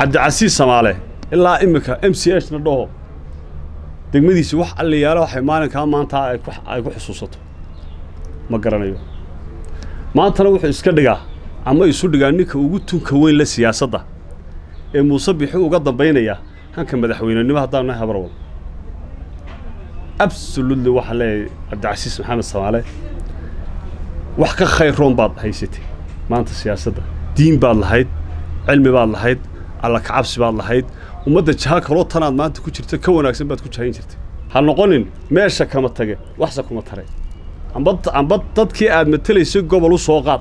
cabdicasiis samaale ilaa iminka m c h na dhaho. Degmadiisi wax alliyaalo waxay maalinkaa maanta ay ku xusuusato. Ma garanayo. Maantana wuxuu iska dhigaa ama isu dhigaa ninka ugu tunka weyn la siyaasadda ee muuse bixi uga dambaynaya hanka madaxweynenimo haddaan nahay habarwal absolutely waxaan leeyahay cabdicasiis maxamed samaale wax ka khayr roon baad haysatay maanta siyaasadda diin baad lahayd cilmi baad lahayd alla kacabsi baad lahayd. Ummadda jaha kaloo tanaad maanta ku jirta ka wanaagsan baad ku jahayn jirtay. Ha noqonin meesha kama tage waxse kuma tare amba amba dadkii aad matelaysay gobol u soo qaad.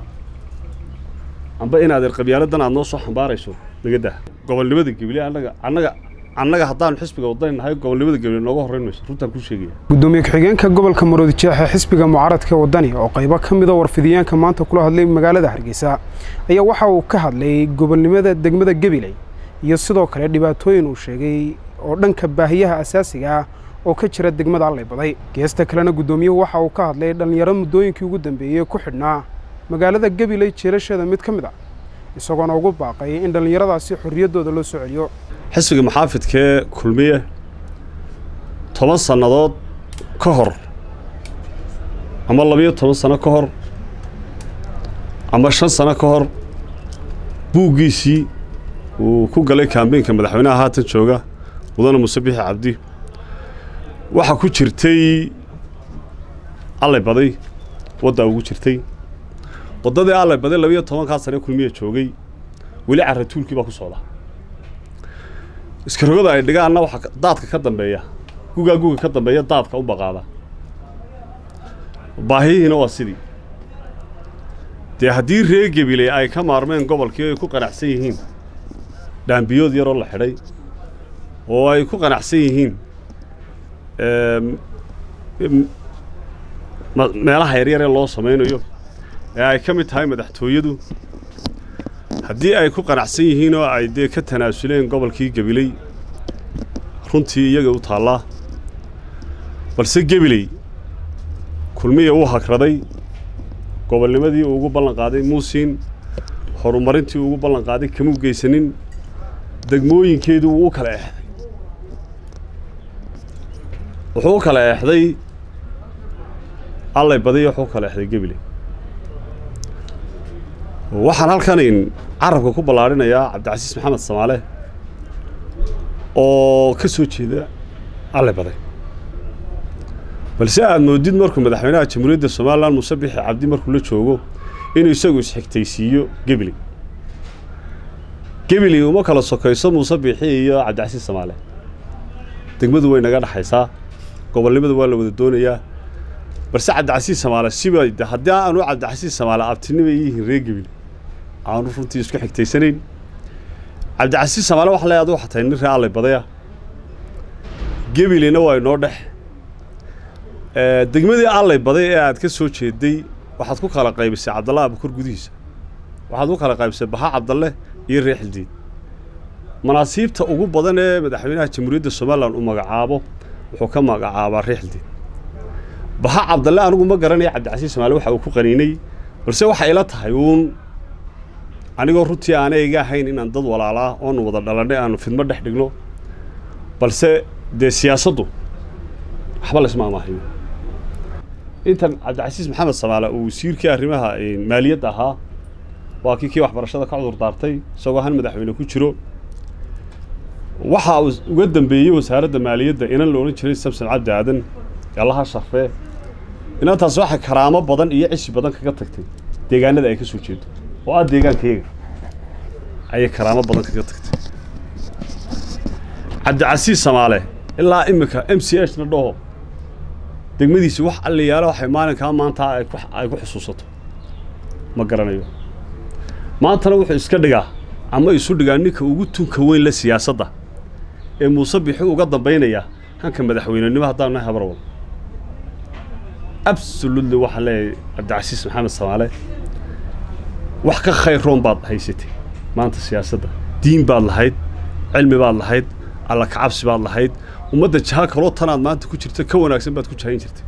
Amba inaad qabyaaladdan aad noo soo xambaarayso dah gobolnimada geble annaga annaga annaga haddaanu xisbiga wadani nahay gobolnimada geble nooga horrayn mayso. Runtaan kuu sheegaya. Gudoomiye ku-xigeenka gobolka maroodi jeexe xisbiga mucaaradka wadani oo qaybo ka mida warfidiyaanka maanta kula hadlay magaalada hargeysa ayaa waxa uu ka hadlay gobolnimada degmada gabiley iyo sidoo kale dhibaatooyin uu sheegay oo dhanka baahiyaha asaasiga ah oo ka jira degmada alleybaday geesta kalena guddoomiyuhu waxa uu ka hadlay dhallinyaro muddooyinkii ugu dambeeyey ku xidhnaa magaalada gabiley jeelasheeda mid ka mid a isagoona ugu baaqay in dhallinyaradaasi xorriyaddooda loo soo celiyo. Xisbiga maxaafidkee kulmiye toban sannadood ka hor ama labiyo toban sano ka hor ama shan sano ka hor buuggiisii uu ku galay kaambeynka madaxweynaha haatan jooga mudane muuse bixi cabdi. Waxaa ku jirtay allay baday waddaa ugu jirtay. Waddadii allay baday labiyo tobankaa sane kulmiya joogay weli carratuulkii baa ku socda iskarogada ay dhigaanna waxaa daadka ka dambeeya gugaa guga ka dambeeya daadka u baqaada. Baahiyihiina waa sidii. Dee haddii reer gebile ay ka maarmeen gobolkii ay ku qanacsan yihiin dhaambiyood yaroo la xidhay oo ay ku qanacsan yihiin meelaha yaryar ee loo samaynayo ee ay ka mid tahay madaxtooyadu. Haddii ay ku qanacsan yihiin oo ay dee ka tanaasuleen gobolkii gebiley runtii iyaga u taallaa. Balse gebiley kulmiya uu hagraday gobolnimadii uu ugu ballan qaaday muusiin horumarintii uu ugu ballan qaaday kamuu geysanin degmooyinkeedu wuu kala eexday wuxuu u kala eexday allay badiy wuxuu kala eexday gebiley waxaan halkanin carabka ku ballaadhinayaa cabdicasiis maxamed samaale oo ka soo jeeda alle baday balse aad moodid markuu madaxweynaha jamhuuriyadda somalilan muuse bixi cabdi markuu la joogo inuu isagu isxigtaysiiyo gebili gebili uma kala sokayso muuse bixi iyo cabdicasiis samaale. Degmadu way naga dhexaysaa gobolnimada waa la wada doonayaa. Balse cabdicasiis samaale siba haddii aanu cabdicasiis samaale abtinimay yihiin reer gebili aanu runtii isku xigtaysanayn. Cabdicasiis samaale waxa leeyahay waxaa tahay nin ree allay badaya. Gebilina waa inoo dhex. Degmadii allay baday ee aad ka soo jeeday waxaad ku kala qaybisay cabdalla abukor gudihiisa. Waxaad ku kala qaybisay baxa cabdalle iyo ree xildiid manaasiibta ugu badan ee madaxweynaha jamhuuriyadda somalilan uu magacaabo wuxuu ka magacaabaa ree xildiid baxa cabdalle anigu ma garanaya cabdicasiis samaale waxa uu ku qaniinay balse waxay ila tahay uun. Anigoo runtii aanay iga ahayn inaan dad walaalaa oonu wada dhalannay aanu fidmo dhex dhigno balse dee siyaasaddu waxba laysma amaahayo intan cabdicasiis maxamed samaale uu wasiirkii arrimaha maaliyadda ahaa waa kii kii waxbarashada ka cudur daartay isagoo han madaxweyne ku jiro. Waxa uu uga dambeeyey wasaaradda maaliyadda inan la odhan jiray samson cabdi aadan allaha sharfee inantaas waxay karaamo badan iyo cishi badan kaga tagtay. Deegaanada ay ka soo jeedo. Oo ah deegaankayaga ayay karaamo badan kaga tagtay. Cabdicasiis samaale ilaa iminka m c h na dhaho. Degmadiisi wax alliyaalo waxay maalinkaa maanta ay ku xusuusato. Ma garanayo maantana wuxuu iska dhigaa ama isu dhigaa ninka ugu tunka weyn la siyaasadda ee muuse bixi uga dambaynaya hanka madaxweynenimo haddaan nahay habarwal absolutely waxaan leeyahay cabdicasiis maxamed samaale wax ka khayr roon baad haysatay maanta siyaasadda diin baad lahayd cilmi baad lahayd alla kacabsi baad lahayd ummadda jaha kaloo tanaad maanta ku jirta ka wanaagsan baad ku jahayn jirtay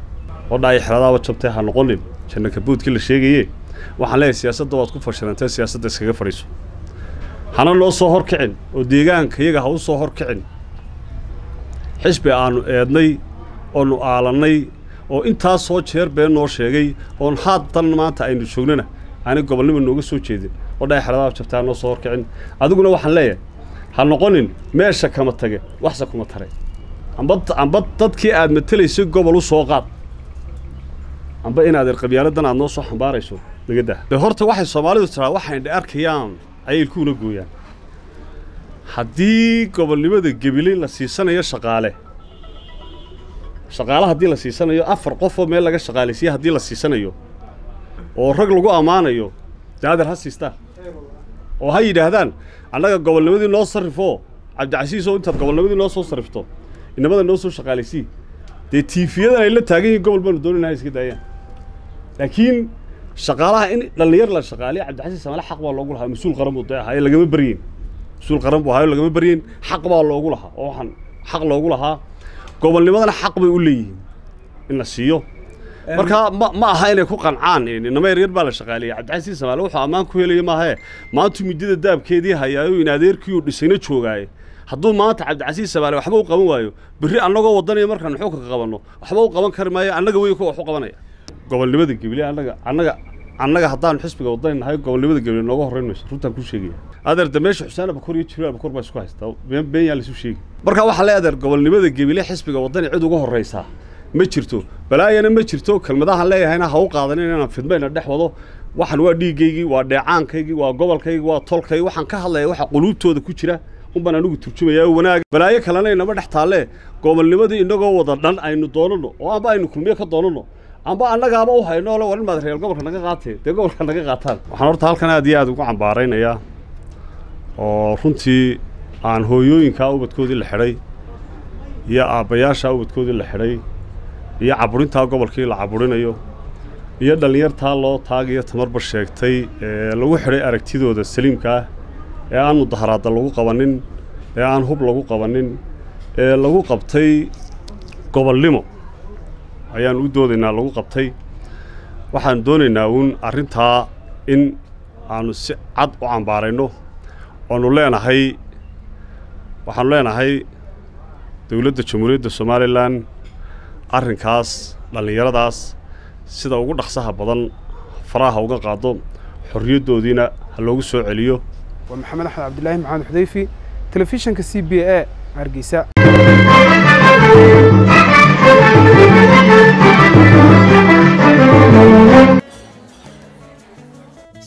oo dhaay xeradaaba jabtay ha noqonin jannaka buudkii la sheegaye waxaan leeyahay siyaasadda waad ku fashilantay siyaasadda iskaga fadhiiso. Ha hana noo soo hor kicin oo deegaanka iyaga ha u soo hor kicin xisbi aannu eednay oonu aalannay oo intaas soo jeer been noo sheegay oon haaddan maanta aynu joognana aanay gobolnimo nooga soo jeedin oo dhaay xeradaha jabtaa noo soo hor kicin adiguna waxaan leeyahay ha noqonin meesha kama tage waxse kuma tare amba amba dadkii aad matelaysay gobol u soo qaad amba inaad erqabyaaladan aad noo soo xambaarayso naga dah. De horta waxay soomaalidu tiraa waxayn dhe arkayaan ayay ilkuuna gooyaan. Haddii gobolnimada gebile la siisanayo shaqaale shaqaale haddii la siisanayo afar qofoo meel laga shaqaalaysiiye haddii la siisanayo oo rag lagu ammaanayo dee adeer ha siistaan oo ha yidhaahdaan annaga gobolnimadii noo sarrifoo cabdicasiisoo intaad gobolnimadii noo soo sarrifto inamada noo soo shaqaalaysiiye dee tiifiyadan ay la taagan yihiin gobol baanu doonayn ha iska daayaan laakiin shaqaalaha in dhallinyar la shaqaaliya cabdicasiis samale xaq baa loogu lahaa mas'uul qaran buu dee lagama baryin. Mas'uul qaran buu ahaa lagama baryin. Xaq baa loogu lahaa oo waxaan xaq loogu lahaa. Gobolnimadana xaq bay u leeyihiin in la siiyo. Marka ma ma aha inay ku qancaan inama yaryar baa la shaqaaliyay cabdicasiis samaale wuxuu ammaan ku helaya maahee maantu midida daabkeedii hayaayo in adeerkii uu dhisayna joogaaye hadduu maanta cabdicasiis samaale waxba u qaban waayo berri annagoo wadanaya markaan xukunka qabanno waxba u qaban kari maayo annaga wey kuwa wax u qabanaya gobolnimada gebile annaga annaga annaga haddaanu xisbiga wadani nahay gobolnimada gebile nooga horrayn mayso. Runtaan kuu sheegaya. Adeer de meesha xuseen abakor iyo jibriil abakor baa isku haystaa been been yaa laisu sheegi. Marka waxaa le adeer gobolnimada gebile xisbiga wadani cid uga horraysaa ma jirto. Balaayana ma jirto. Kelmadahaan leeyahayna ha u qaadanin inaan fidmayna dhex wado. Waxan waa dhiiggaygii waa dheecaankaygii waa gobolkaygii waa tolkaygii waxaan ka hadlaya waxa quluubtooda ku jira. Unbaan anigu turjumayaa wanaag. Balaayo kalena inama dhex taalle gobolnimadii inagoo wada dhan aynu doonanno oo amba aynu kulmiye ka doonanno amba annagaaba u hayno war in maad reer gobolka naga qaatee dee gobolka naga qaataan. Waxaan horta halkan aad iyo aad ugu cambaaraynayaa oo runtii aan hooyooyinkaa ubadkoodii la xidhay iyo aabbayaashaa ubadkoodii la xidhay iyo caburintaa gobolkii la caburinayo iyo dhallinyartaa loo taagiyo tamarba sheegtay ee lagu xidhay aragtidooda saliimka ah ee aan mudaharaadda lagu qabanin ee aan hub lagu qabanin ee lagu qabtay gobolnimo ayaan u doodaynaa lagu qabtay. Waxaan doonaynaa uun arrintaa in aanu si cad u cambaarayno oanu leenahay waxaanu leenahay dowladda jamhuuriyadda somalilan arrinkaas dhallinyaradaas sida ugu dhaqsaha badan faraha uga qaado xorriyaddoodiina ha loogu soo celiyo. Waa maxamed axmed cabdilaahi maxamed xudayfi telefishinka c b a hargeysa